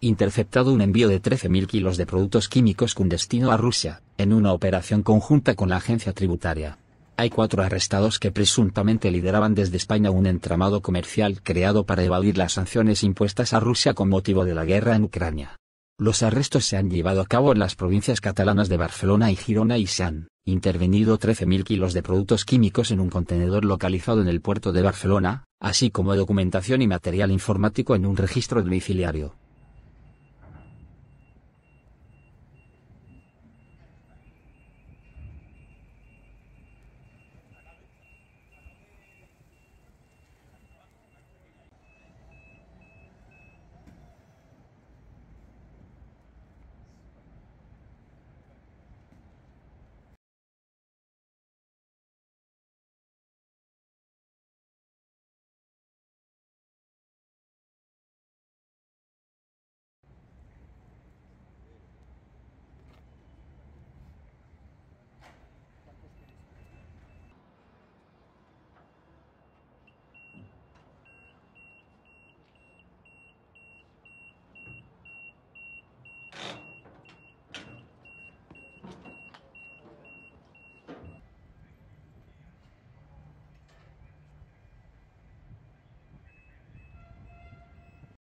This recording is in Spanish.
interceptado un envío de 13.000 kilos de productos químicos con destino a Rusia, en una operación conjunta con la agencia tributaria. Hay cuatro arrestados que presuntamente lideraban desde España un entramado comercial creado para evadir las sanciones impuestas a Rusia con motivo de la guerra en Ucrania. Los arrestos se han llevado a cabo en las provincias catalanas de Barcelona y Girona y se han intervenido 13.000 kilos de productos químicos en un contenedor localizado en el puerto de Barcelona, así como documentación y material informático en un registro domiciliario.